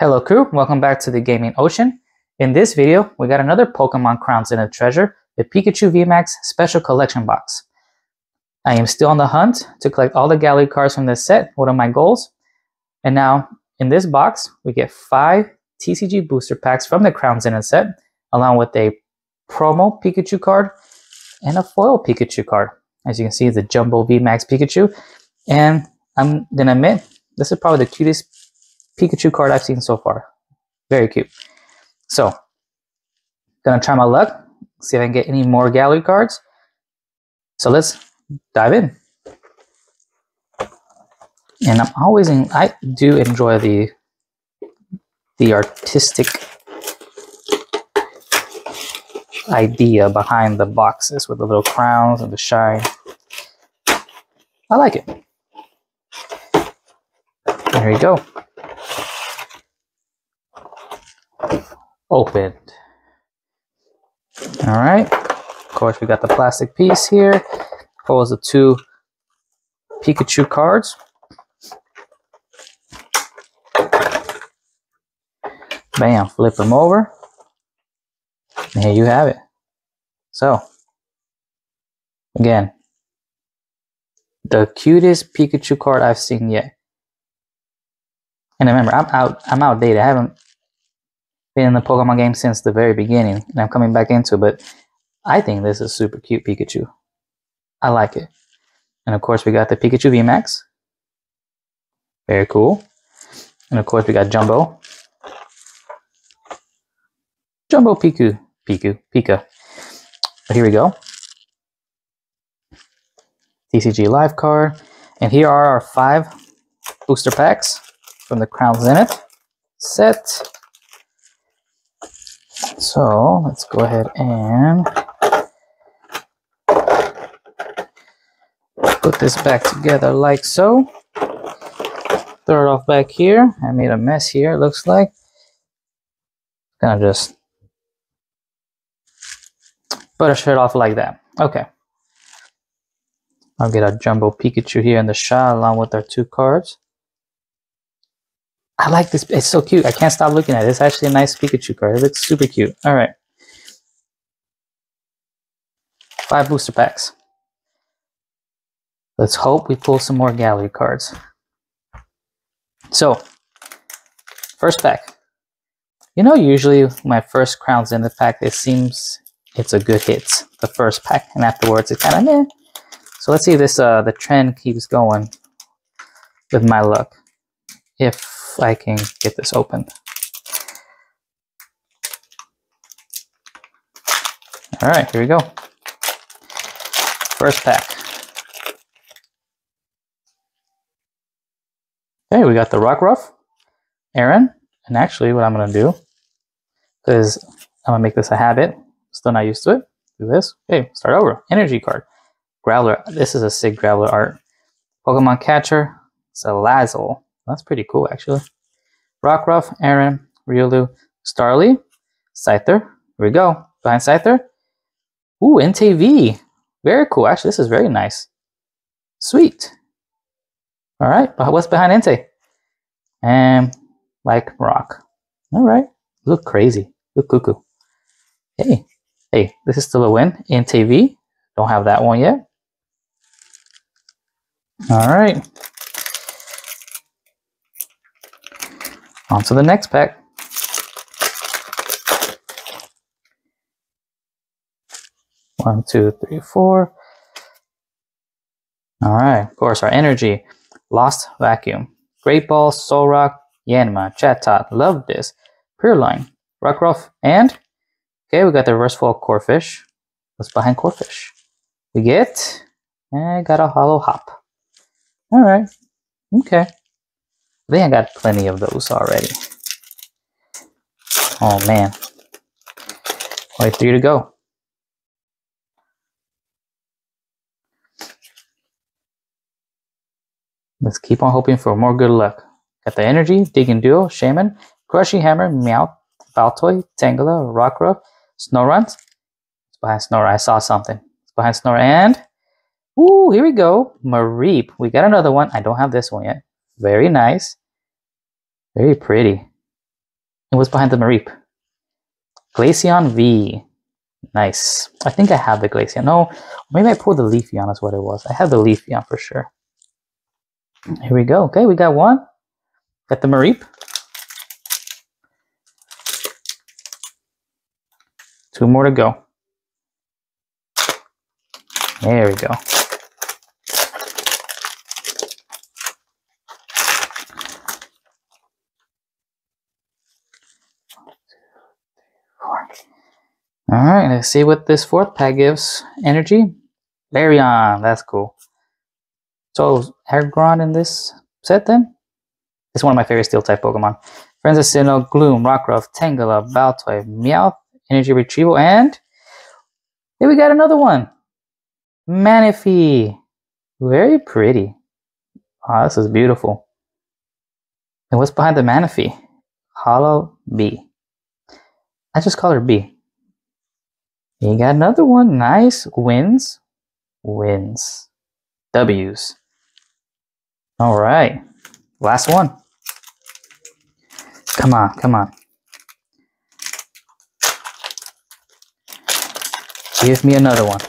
Hello crew, welcome back to the Gaming Ocean. In this video, we got another Pokemon Crowns Zenith Treasure, the Pikachu VMAX Special Collection Box. I am still on the hunt to collect all the gallery cards from this set, one of my goals. And now, in this box, we get 5 TCG booster packs from the Crowns Zenith set, along with a promo Pikachu card and a foil Pikachu card. As you can see, the Jumbo VMAX Pikachu. And I'm gonna admit, this is probably the cutest Pikachu card I've seen so far. Very cute. So, gonna try my luck, see if I can get any more gallery cards. So let's dive in. And I'm always in, I do enjoy the the artistic idea behind the boxes with the little crowns and the shine. I like it. There you go. Opened. All right. Of course, we got the plastic piece here. Pulls the two Pikachu cards. Bam, flip them over. And here you have it. So, again, the cutest Pikachu card I've seen yet. And remember, I'm out. I'm outdated. I haven't been in the Pokemon game since the very beginning, and I'm coming back into it. But I think this is super cute Pikachu. I like it. And of course, we got the Pikachu VMAX. Very cool. And of course, we got Jumbo. Jumbo Piku. Piku. Pika. But here we go. TCG Live card. And here are our five booster packs from the Crown Zenith set. So let's go ahead and put this back together like so. Throw it off back here. I made a mess here, it looks like. Gonna just brush it off like that. Okay. I'll get a Jumbo Pikachu here in the shot along with our two cards. I like this. It's so cute. I can't stop looking at it. It's actually a nice Pikachu card. It looks super cute. All right. Five booster packs. Let's hope we pull some more gallery cards. So, first pack. You know, usually my first crowns in the pack, it seems it's a good hit. The first pack, and afterwards it kind of meh. So let's see if this uh the trend keeps going with my luck. If I can get this open. All right, here we go. First pack. Okay, we got the Rockruff, Aron, and actually what I'm gonna do is I'm gonna make this a habit. Still not used to it. Do this. Okay, start over. Energy card. Growler. This is a Sig Growler art. Pokemon Catcher. Salazzle. That's pretty cool, actually. Rockruff, Aron, Riolu, Starly, Scyther. Here we go. Behind Scyther. Ooh, Entei V. Very cool. Actually, this is very nice. Sweet. All right. What's behind Entei? And like rock. All right. Look crazy. Look cuckoo. Hey. Hey, this is still a win. Entei V. Don't have that one yet. All right. On to the next pack. One, two, three, four. All right, of course, our energy. Lost Vacuum. Great Ball, Solrock, Yanma, Chatot, Luvdisc, Purrloin, Rockruff, and okay, we got the reverse foil Corphish. What's behind Corphish? We get, and eh, got a holo hop. All right, okay. I think got plenty of those already. Oh man. Only three to go. Let's keep on hoping for more good luck. Got the energy, Digging Duo, Shaymin, Crushing Hammer, Meowth, Baltoy, Tangela, Rockruff, Snorunt. It's behind Snore. I saw something. It's behind Snore. And, ooh, here we go. Mareep. We got another one. I don't have this one yet. Very nice. Very pretty. And what's behind the Mareep? Glaceon V. Nice. I think I have the Glaceon. No, maybe I pulled the Leafeon is what it was. I have the Leafeon for sure. Here we go. Okay, we got one. Got the Mareep. Two more to go. There we go. All right, let's see what this fourth pack gives. Energy, Lairon, that's cool. So, Aggron in this set then? It's one of my favorite steel type Pokemon. Friends of Sinnoh, Gloom, Rockruff, Tangela, Baltoy, Meowth, Energy Retrieval, and here we got another one. Manaphy. Very pretty. Oh, this is beautiful. And what's behind the Manaphy? Holo B. I just call her B. You got another one. Nice. Wins. Wins. W's. All right. Last one. Come on, come on. Give me another one.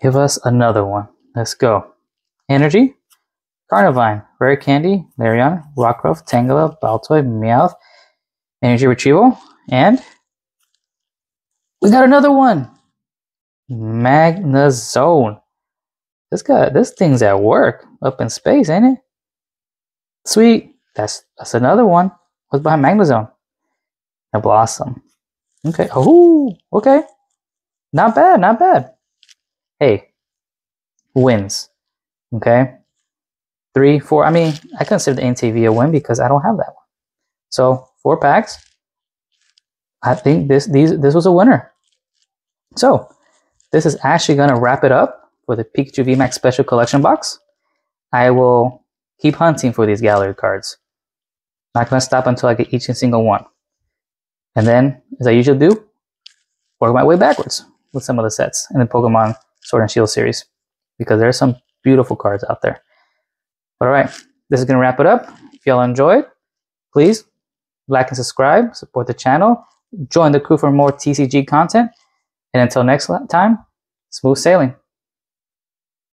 Give us another one. Let's go. Energy, Carnivine, Rare Candy, Lairon, Rockruff, Tangela, Baltoy, Meowth, Energy Retrieval, and we got another one. Magnezone. This guy, this thing's at work up in space, ain't it? Sweet. That's that's another one. What's behind Magnezone? A blossom. Okay. Oh, okay. Not bad, not bad. Hey, wins. Okay. Three, four. I mean, I consider the Entei V a win because I don't have that one. So four packs. I think this these this was a winner. So this is actually gonna wrap it up for the Pikachu VMAX Special Collection box. I will keep hunting for these gallery cards. Not gonna stop until I get each and single one. And then, as I usually do, work my way backwards with some of the sets in the Pokemon Sword and Shield series because there are some beautiful cards out there. But all right, this is gonna wrap it up. If y'all enjoyed, please like and subscribe, support the channel, join the crew for more TCG content, and until next time, smooth sailing.